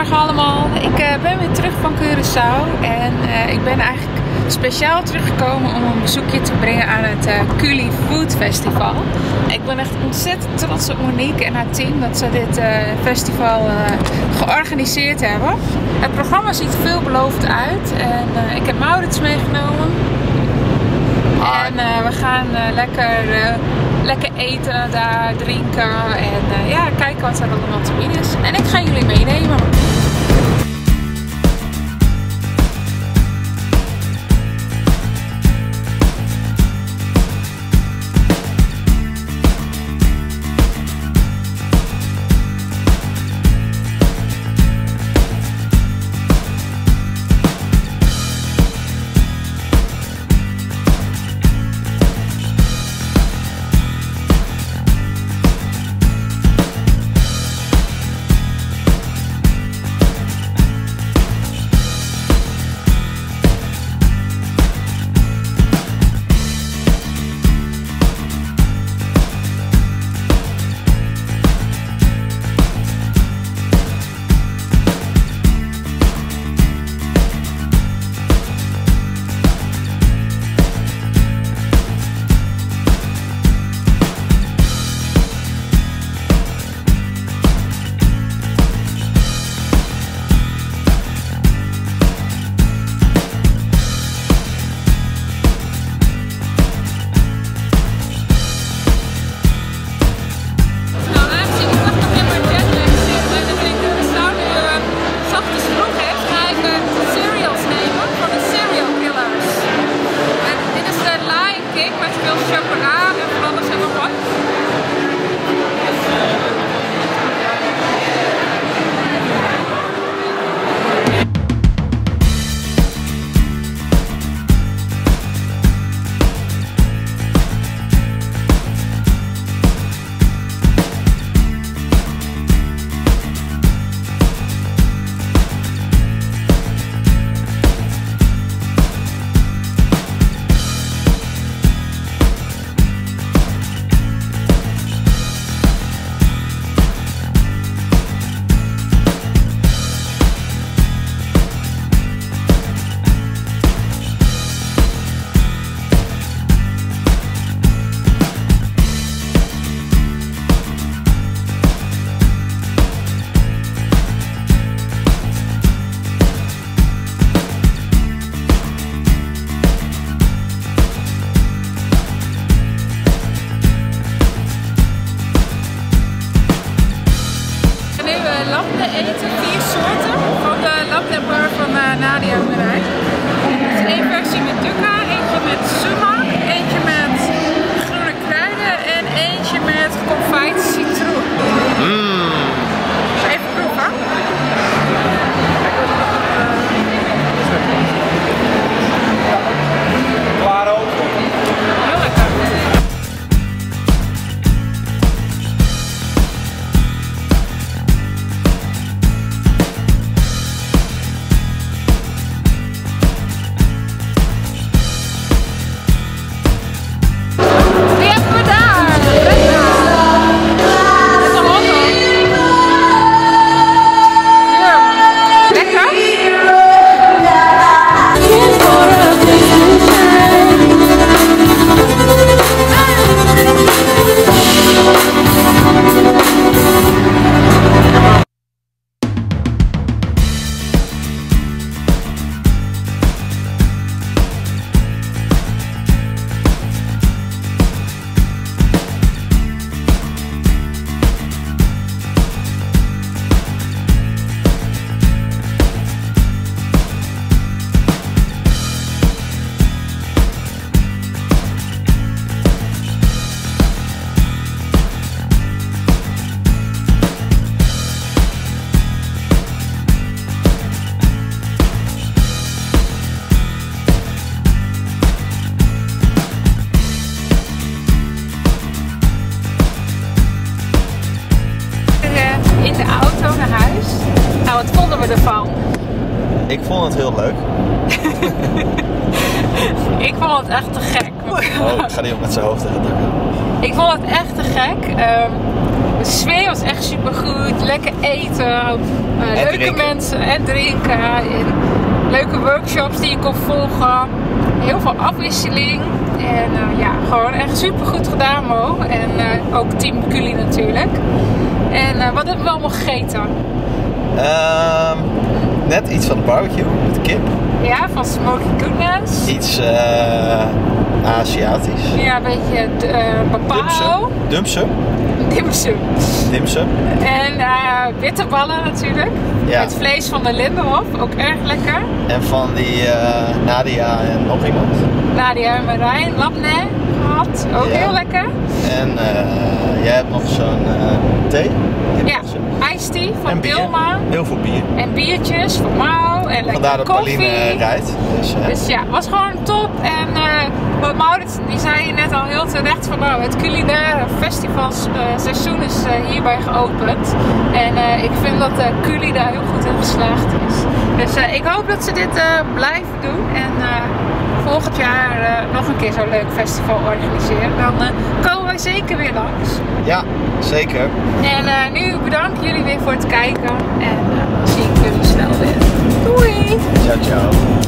Goedemorgen allemaal. Ik eh, ben weer terug van Curaçao en eh, ik ben eigenlijk speciaal teruggekomen om een bezoekje te brengen aan het uh, Culi Food Festival. Ik ben echt ontzettend trots op Monique en haar team dat ze dit festival georganiseerd hebben. Het programma ziet veelbelovend uit en ik heb Maurits meegenomen. En we gaan lekker lekker eten daar, drinken en uh, ja, kijken wat er allemaal te bieden is. En ik ga jullie meenemen. Yeah. Ik vond het heel leuk. ik vond het echt te gek. Oh, ik ga niet op met zijn hoofd tegen Ik vond het echt te gek. Um, de sfeer was echt super goed. Lekker eten. eh, leuke drinken. mensen en drinken. En leuke workshops die je kon volgen. Heel veel afwisseling. En eh, ja, gewoon echt super goed gedaan, Mo. En eh, ook Team Culi natuurlijk. En wat hebben we allemaal gegeten? Ehm, net iets van de barbecue met kip. Ja, van Smoky Goodness. Iets eh, Aziatisch. Ja, een beetje uh, papao. Dumsum. Dimsum. Dimsum. En uh, witte ballen natuurlijk. Ja. Met vlees van de Lindenhof, ook erg lekker. En van die eh, Nadia en nog iemand. Nadia en Marijn, labne gehad, ook Ja. heel lekker. En eh, jij hebt nog zo'n eh, thee. Ja, iced tea van. Dilma. Heel veel bier. En biertjes van Mau. En Vandaar dat koffie. Pauline rijdt. Dus, eh, Dus ja, het was gewoon top. En eh wat Maurits, die zei net al heel terecht van nou, het culinaire festivalseizoen is eh, hierbij geopend. En eh, ik vind dat de Culi daar heel goed in geslaagd is. Dus eh, ik hoop dat ze dit eh, blijven doen. En eh, volgend jaar eh, nog een keer zo'n leuk festival organiseren. Dan eh, komen wij zeker weer langs. ja, zeker. En eh, nu bedank jullie weer voor het kijken. En zie ik jullie snel weer. Doei! Ciao, ciao.